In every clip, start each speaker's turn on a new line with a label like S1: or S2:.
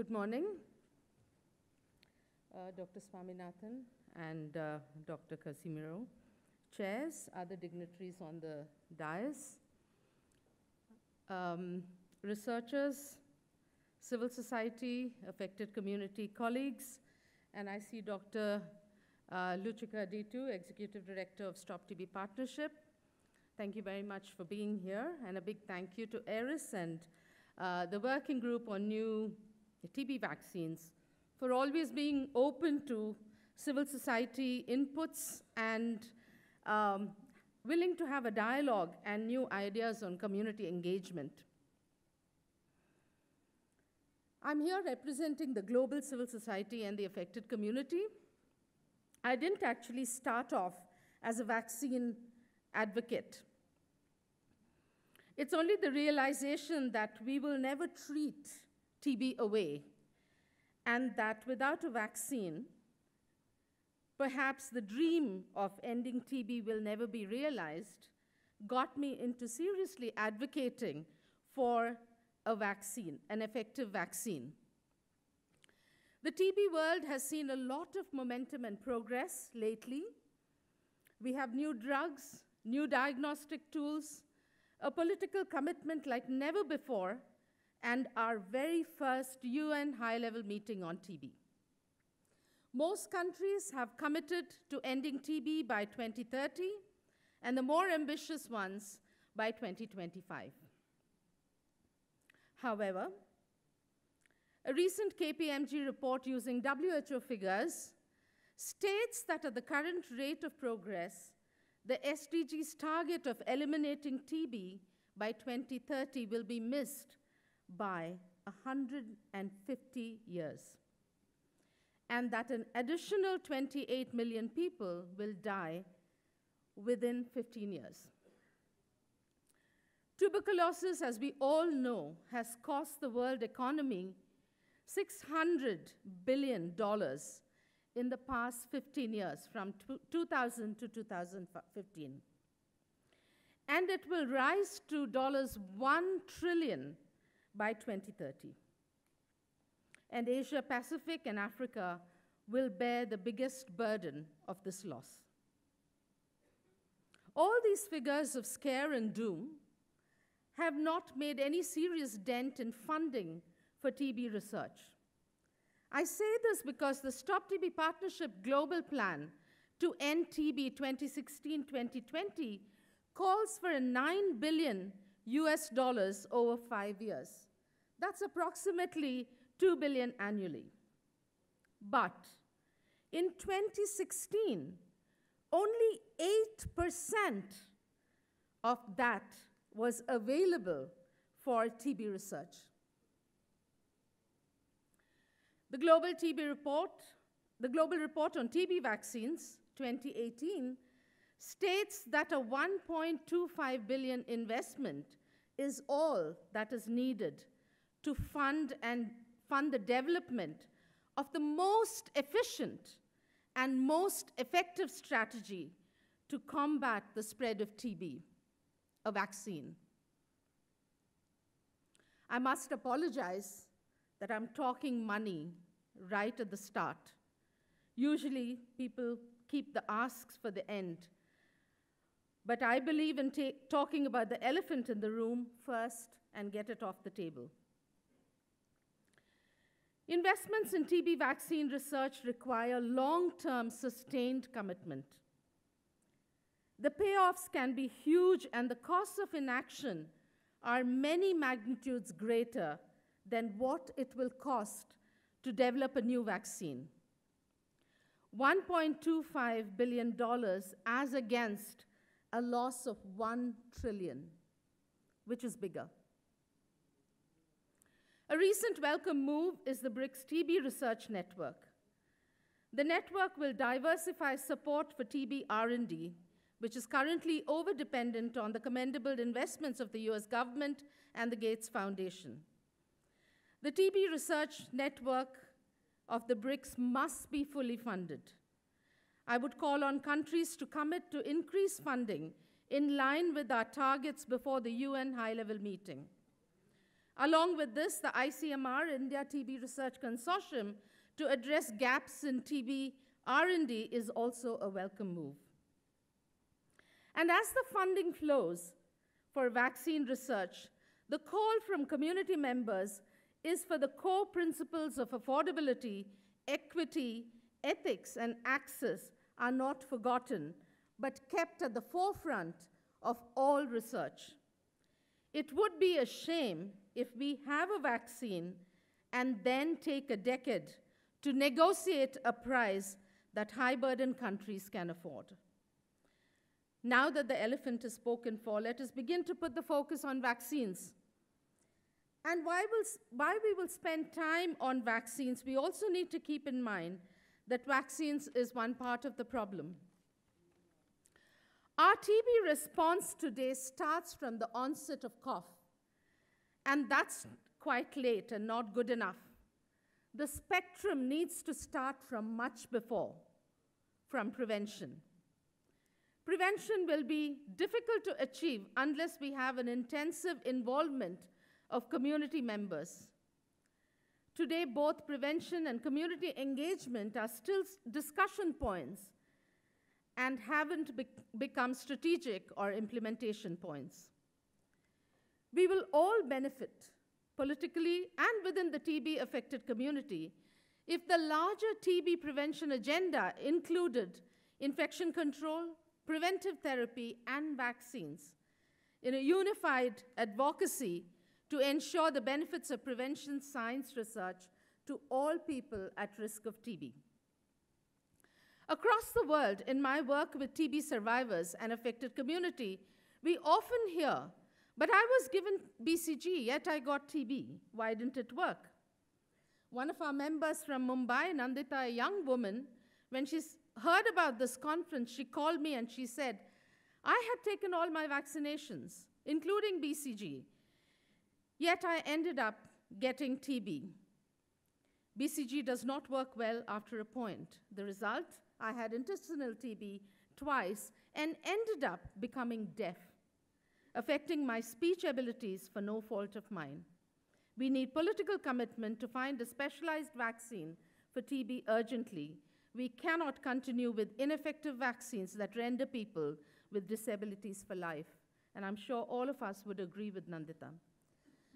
S1: Good morning, uh, Dr. Swaminathan and uh, Dr. Casimiro, chairs, other dignitaries on the dais, um, researchers, civil society, affected community colleagues, and I see Dr. Uh, Lucica Ditiu, Executive Director of Stop TB Partnership. Thank you very much for being here, and a big thank you to Aeras and uh, the working group on new TB vaccines for always being open to civil society inputs and um, willing to have a dialogue and new ideas on community engagement. I'm here representing the global civil society and the affected community. I didn't actually start off as a vaccine advocate. It's only the realization that we will never treat TB away, and that without a vaccine, perhaps the dream of ending TB will never be realized, got me into seriously advocating for a vaccine, an effective vaccine. The TB world has seen a lot of momentum and progress lately. We have new drugs, new diagnostic tools, a political commitment like never before, and our very first UN high level meeting on TB. Most countries have committed to ending TB by 2030, and the more ambitious ones by 2025. However, a recent KPMG report using WHO figures states that at the current rate of progress, the SDG's target of eliminating TB by 2030 will be missed by 150 years. And that an additional 28 million people will die within 15 years. Tuberculosis, as we all know, has cost the world economy $600 billion in the past 15 years, from 2000 to 2015. And it will rise to $1 trillion by 2030. And Asia Pacific and Africa will bear the biggest burden of this loss. All these figures of scare and doom have not made any serious dent in funding for TB research. I say this because the Stop TB Partnership Global Plan to End TB 2016 2020 calls for a 9 billion US dollars over five years. That's approximately 2 billion annually. But in 2016, only 8% of that was available for TB research. The Global TB Report, the Global Report on TB Vaccines 2018 states that a 1.25 billion investment is all that is needed to fund and fund the development of the most efficient and most effective strategy to combat the spread of TB, a vaccine. I must apologize that I'm talking money right at the start. Usually, people keep the asks for the end. But I believe in talking about the elephant in the room first and get it off the table. Investments in TB vaccine research require long term sustained commitment. The payoffs can be huge, and the costs of inaction are many magnitudes greater than what it will cost to develop a new vaccine. $1.25 billion as against a loss of 1 trillion, which is bigger. A recent welcome move is the BRICS TB Research Network. The network will diversify support for TB R&D, which is currently over-dependent on the commendable investments of the US government and the Gates Foundation. The TB research network of the BRICS must be fully funded. I would call on countries to commit to increase funding in line with our targets before the UN high level meeting. Along with this, the ICMR, India TB Research Consortium, to address gaps in TB R&D is also a welcome move. And as the funding flows for vaccine research, the call from community members is for the core principles of affordability, equity, ethics, and access are not forgotten, but kept at the forefront of all research. It would be a shame if we have a vaccine and then take a decade to negotiate a price that high burden countries can afford. Now that the elephant is spoken for, let us begin to put the focus on vaccines. And while, we'll, while we will spend time on vaccines, we also need to keep in mind that vaccines is one part of the problem. Our TB response today starts from the onset of cough, and that's quite late and not good enough. The spectrum needs to start from much before, from prevention. Prevention will be difficult to achieve unless we have an intensive involvement of community members. Today, both prevention and community engagement are still discussion points and haven't be become strategic or implementation points. We will all benefit politically and within the TB affected community if the larger TB prevention agenda included infection control, preventive therapy, and vaccines in a unified advocacy to ensure the benefits of prevention science research to all people at risk of TB. Across the world, in my work with TB survivors and affected community, we often hear, but I was given BCG, yet I got TB. Why didn't it work? One of our members from Mumbai, Nandita, a young woman, when she heard about this conference, she called me and she said, I had taken all my vaccinations, including BCG, Yet I ended up getting TB. BCG does not work well after a point. The result, I had intestinal TB twice and ended up becoming deaf, affecting my speech abilities for no fault of mine. We need political commitment to find a specialized vaccine for TB urgently. We cannot continue with ineffective vaccines that render people with disabilities for life. And I'm sure all of us would agree with Nandita.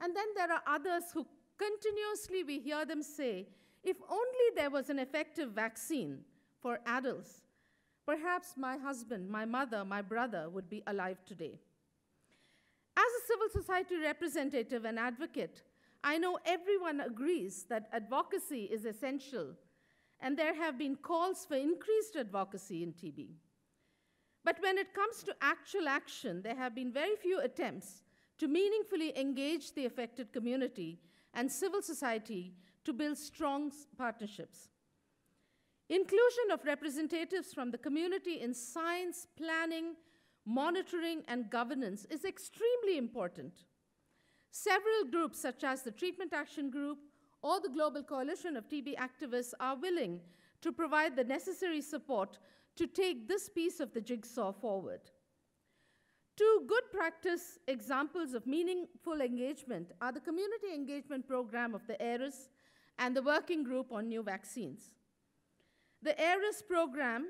S1: And then there are others who continuously we hear them say, if only there was an effective vaccine for adults, perhaps my husband, my mother, my brother would be alive today. As a civil society representative and advocate, I know everyone agrees that advocacy is essential, and there have been calls for increased advocacy in TB. But when it comes to actual action, there have been very few attempts to meaningfully engage the affected community and civil society to build strong partnerships. Inclusion of representatives from the community in science, planning, monitoring, and governance is extremely important. Several groups, such as the Treatment Action Group or the Global Coalition of TB Activists, are willing to provide the necessary support to take this piece of the jigsaw forward. Two good practice examples of meaningful engagement are the community engagement program of the Aeras and the working group on new vaccines. The Aeras program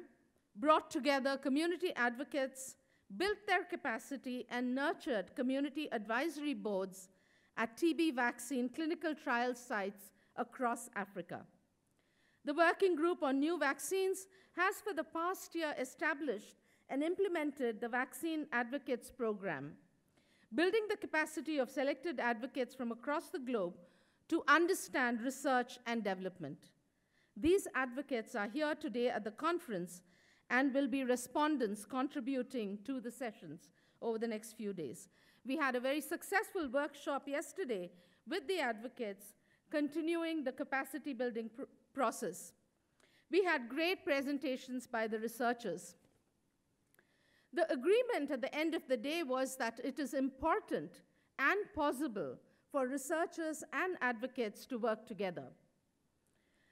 S1: brought together community advocates, built their capacity, and nurtured community advisory boards at TB vaccine clinical trial sites across Africa. The working group on new vaccines has for the past year established and implemented the Vaccine Advocates Program, building the capacity of selected advocates from across the globe to understand research and development. These advocates are here today at the conference and will be respondents contributing to the sessions over the next few days. We had a very successful workshop yesterday with the advocates, continuing the capacity building pr process. We had great presentations by the researchers. The agreement at the end of the day was that it is important and possible for researchers and advocates to work together.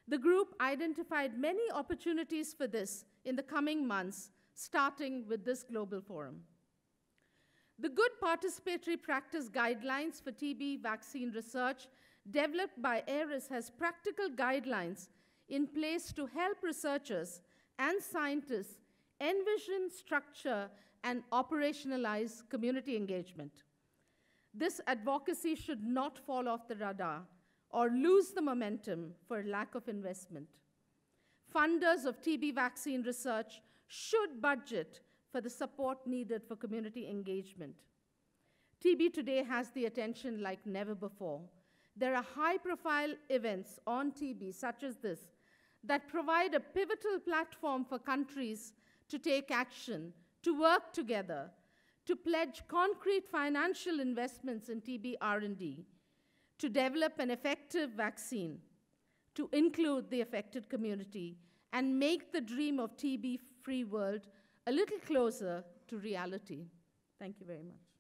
S1: The group identified many opportunities for this in the coming months, starting with this global forum. The Good Participatory Practice Guidelines for TB Vaccine Research, developed by Aeras, has practical guidelines in place to help researchers and scientists envision, structure, and operationalize community engagement. This advocacy should not fall off the radar or lose the momentum for lack of investment. Funders of TB vaccine research should budget for the support needed for community engagement. TB today has the attention like never before. There are high profile events on TB, such as this, that provide a pivotal platform for countries to take action, to work together, to pledge concrete financial investments in TB R&D, to develop an effective vaccine, to include the affected community, and make the dream of TB-free world a little closer to reality. Thank you very much.